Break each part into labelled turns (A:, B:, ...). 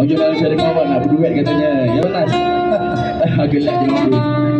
A: Ojo kalau sering kawan, aku duit katanya. Ya mas. Gelak dia.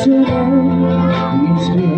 A: should know these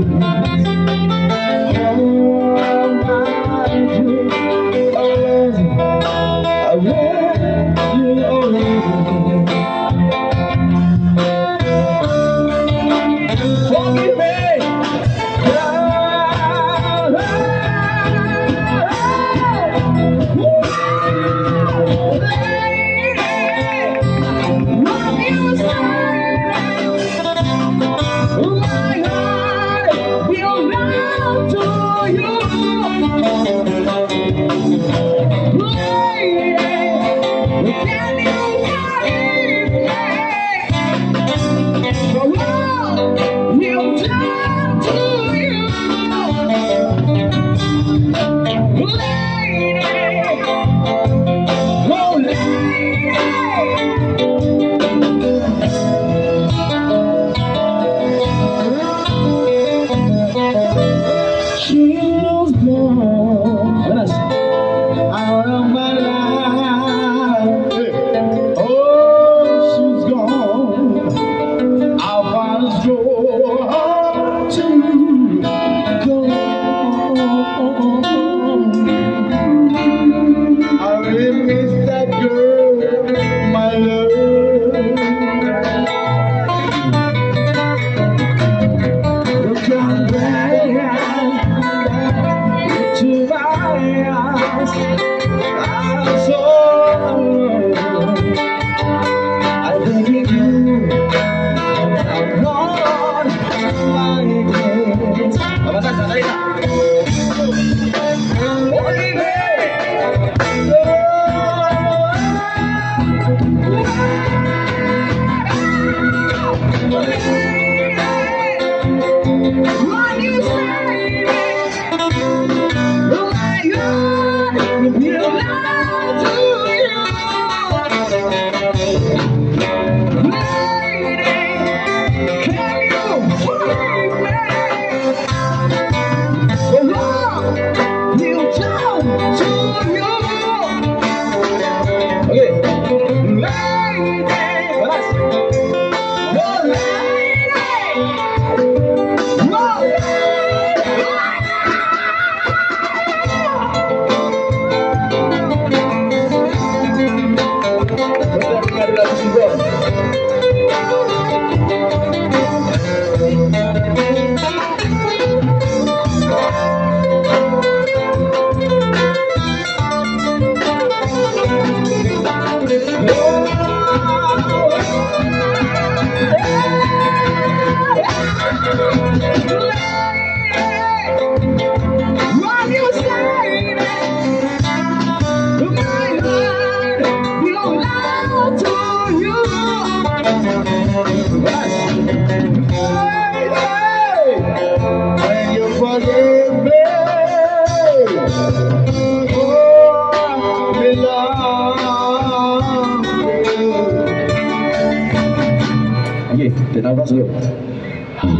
A: って流す。は